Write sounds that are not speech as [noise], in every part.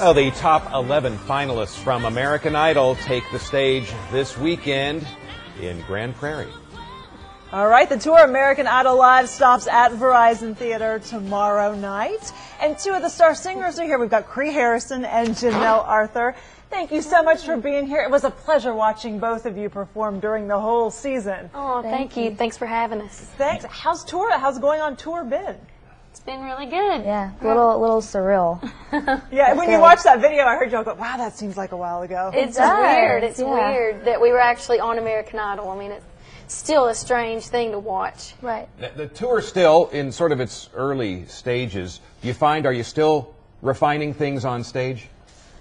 Well, the top 11 finalists from American Idol take the stage this weekend in Grand Prairie. All right, the tour American Idol Live stops at Verizon Theater tomorrow night. And two of the star singers are here. We've got Kree Harrison and Janelle Arthur. Thank you so much for being here. It was a pleasure watching both of you perform during the whole season. Oh, thank, you. Thanks for having us. Thanks. How's tour? How's going on tour been? It's been really good. Yeah, a little, little surreal. [laughs] [laughs] Yeah, when you watch that video, I heard y'all go, wow, that seems like a while ago. It's does, weird. It's yeah. weird that we were actually on American Idol. I mean, it's still a strange thing to watch. Right. The, the tour still in sort of its early stages. Do you find, are you still refining things on stage?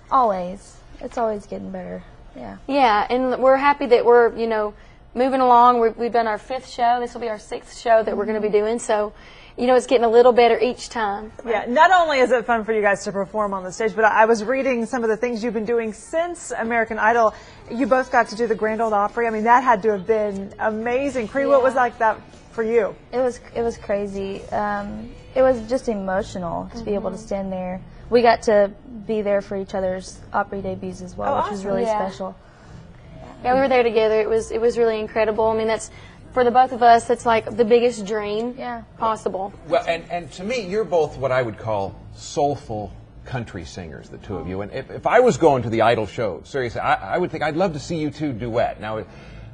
Always. It's always getting better. Yeah. Yeah, and we're happy that we're, you know, moving along. We're, we've done our fifth show. This will be our sixth show that we're going to be doing. So, you know, it's getting a little better each time. Yeah, not only is it fun for you guys to perform on the stage, but I was reading some of the things you've been doing since American Idol. You both got to do the Grand Ole Opry. I mean, that had to have been amazing. Kree, what was like that for you? It was, it was crazy. Um, it was just emotional to be able to stand there. We got to be there for each other's Opry debuts as well, Oh, which was really Yeah. special. Yeah, we were there together. It was it was really incredible. I mean, that's for the both of us. That's like the biggest dream Yeah. possible. Well, and, and to me, you're both what I would call soulful country singers, the two of you. And if, if I was going to the Idol show, seriously, I, I would think I'd love to see you two duet. Now,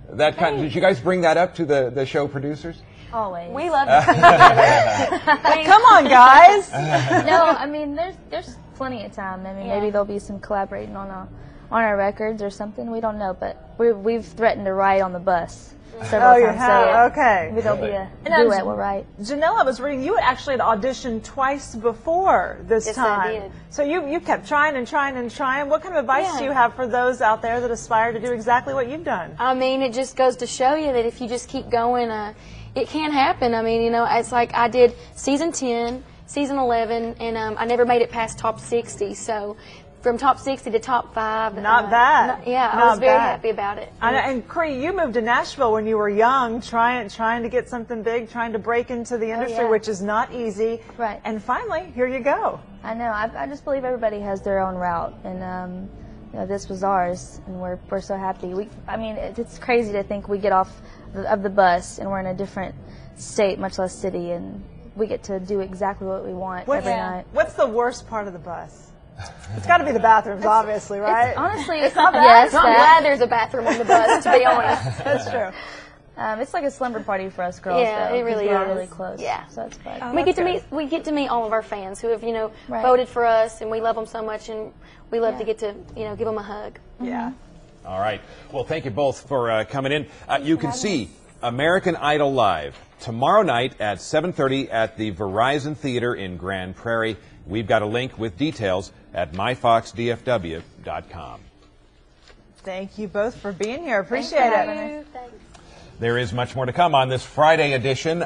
that kind did you guys bring that up to the, the show producers? Always. We love to sing together. I mean, Come on, guys. [laughs] no, I mean, there's, there's plenty of time. I mean, Yeah. maybe there'll be some collaborating on a, on our records or something. We don't know, but we we've threatened to ride on the bus several Oh, you times. have? So Okay. maybe there'll be a And I'm- duet. We'll write. Janelle, I was reading you actually had auditioned twice before this Yes, I time. did. So you, you kept trying and trying and trying. What kind of advice Yeah. do you have for those out there that aspire to do exactly what you've done? I mean, it just goes to show you that if you just keep going, uh, it can happen. I mean, you know, it's like I did season 10, season 11, and um, I never made it past top 60. So from top 60 to top 5. Not uh, bad. not- yeah, I was very bad. happy about it. I know, and Kree, you moved to Nashville when you were young, trying trying to get something big, trying to break into the industry, yeah. which is not easy. Right. And finally, here you go. I know. I, I just believe everybody has their own route, and um, you know, this was ours, and we're we're so happy. We, I mean, it, it's crazy to think we get off the, of the bus and we're in a different state, much less city, and we get to do exactly what we want What's, every night. what's the worst part of the bus? It's got to be the bathrooms, obviously, right? It's, honestly, It's not bad. yes, I'm that. glad there's a bathroom on the bus, to be honest. [laughs] That's true. Um, it's like a slumber party for us girls. Yeah, though, it 'cause really we're is. really close. Yeah. so it's fun. we that's get to good. meet we get to meet all of our fans who have you know Right. voted for us, and we love them so much, and we love Yeah. to get to you know give them a hug. Yeah. All right. Well, thank you both for uh, coming in. Uh, you can see American Idol live tomorrow night at 7:30 at the Verizon Theater in Grand Prairie. We've got a link with details at myfoxdfw.com. Thank you both for being here. Thanks Appreciate for it. Thanks. There is much more to come on this Friday edition